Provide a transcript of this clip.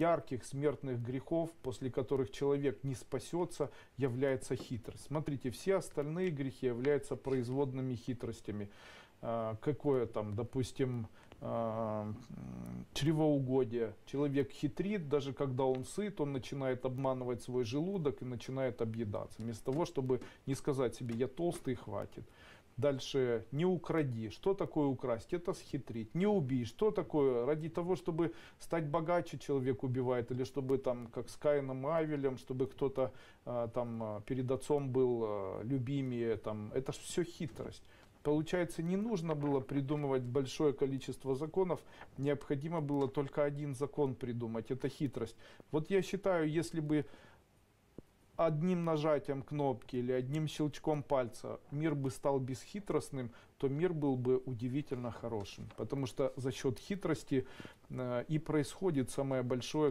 ярких смертных грехов, после которых человек не спасется, является хитрость. Смотрите, все остальные грехи являются производными хитростями. А, Какое там, допустим, а, чревоугодие. Человек хитрит, даже когда он сыт, он начинает обманывать свой желудок и начинает объедаться. Вместо того, чтобы не сказать себе, я толстый, хватит. Дальше, не укради. Что такое украсть? Это схитрить. Не убей. Что такое? Ради того, чтобы стать богаче, человек убивает. Или чтобы там, как с Каином и Авелем, чтобы кто-то а, там а, перед отцом был а, любимее. Там. Это все хитрость. Получается, не нужно было придумывать большое количество законов, необходимо было только один закон придумать, это хитрость. Вот я считаю, если бы одним нажатием кнопки или одним щелчком пальца мир бы стал бесхитростным, то мир был бы удивительно хорошим. Потому что за счет хитрости э, и происходит самое большое